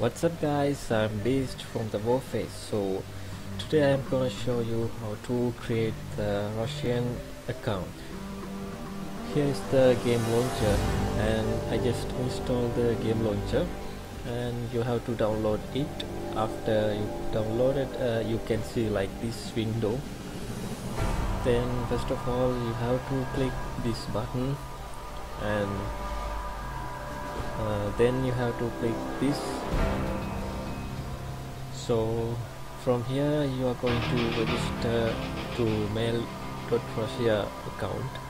What's up guys, I'm Beast from the Warface. So today I'm gonna show you how to create the Russian account. Here is the game launcher and I just installed the game launcher and you have to download it. After you download it uh, you can see like this window. Then first of all you have to click this button and uh, then you have to click this. So from here you are going to register to mail.russia account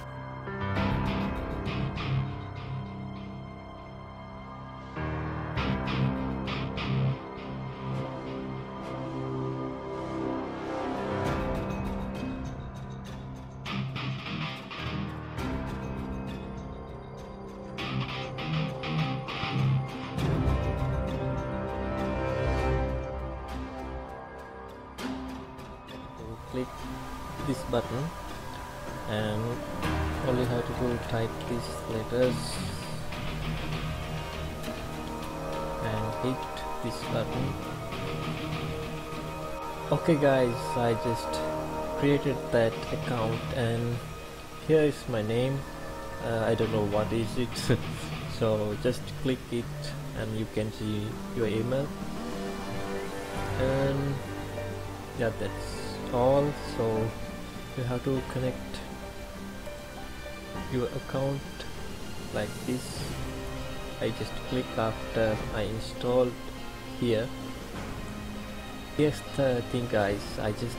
click this button and all you have to do is type these letters and hit this button. Okay guys I just created that account and here is my name. Uh, I don't know what is it so just click it and you can see your email. And yeah that's all so you have to connect your account like this. I just click after I installed here. Here's the thing guys. I just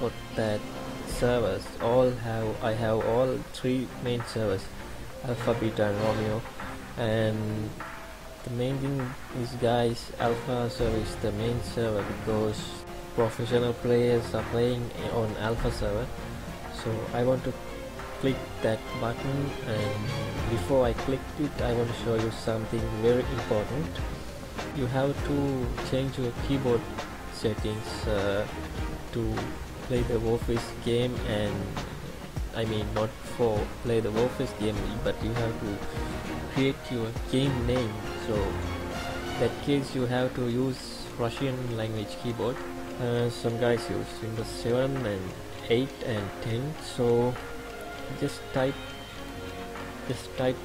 got that servers. All have I have all three main servers alpha beta and romeo. And the main thing is guys alpha server is the main server because professional players are playing on alpha server. So I want to click that button and before I click it I want to show you something very important. You have to change your keyboard settings uh, to play the Warface game and I mean not for play the Warface game but you have to create your game name. So that case you have to use Russian language keyboard uh, some guys use Windows 7 and 8 and 10 so just type just type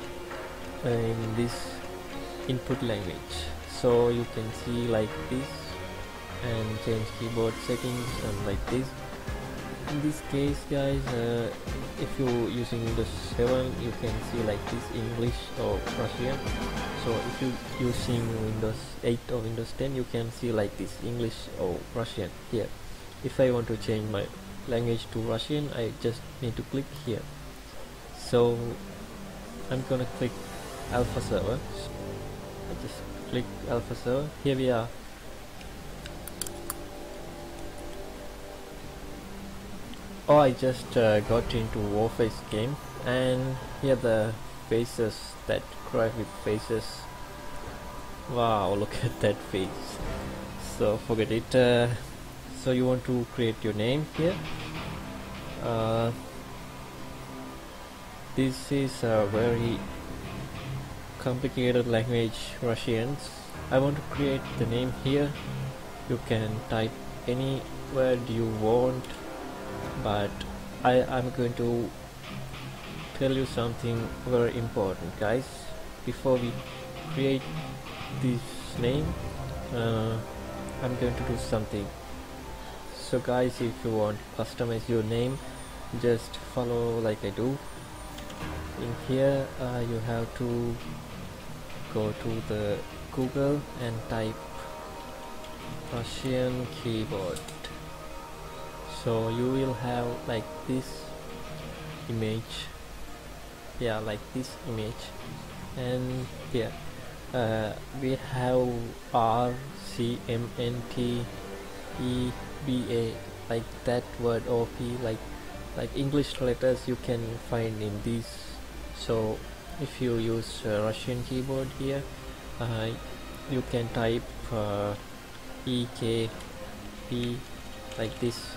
uh, in this input language. So you can see like this and change keyboard settings and like this in this case guys uh, if you're using Windows 7 you can see like this English or Russian. So if you using Windows 8 or Windows 10 you can see like this English or Russian here. If I want to change my language to Russian I just need to click here. So I'm gonna click alpha server. I just click alpha server. Here we are oh I just uh, got into Warface game and here the faces that with faces. Wow look at that face. So forget it uh, so you want to create your name here? Uh, this is a very complicated language Russians. I want to create the name here. You can type any word you want but I am going to tell you something very important guys. Before we create this name uh, I'm going to do something. So guys if you want to customize your name. Just follow like I do. In here uh, you have to go to the Google and type Russian keyboard so you will have like this image. Yeah like this image. And yeah uh, we have R C M N T E B A like that word or P like like English letters you can find in these. So if you use uh, Russian keyboard here uh, you can type uh, E K P like this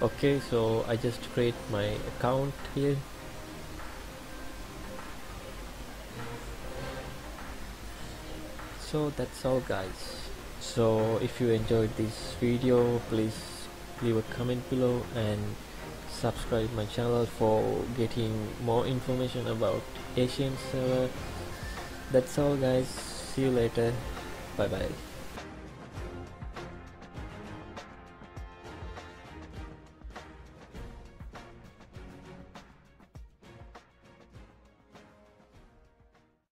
okay so I just create my account here. So that's all guys. So if you enjoyed this video please leave a comment below and subscribe my channel for getting more information about Asian server. That's all guys. See you later. Bye bye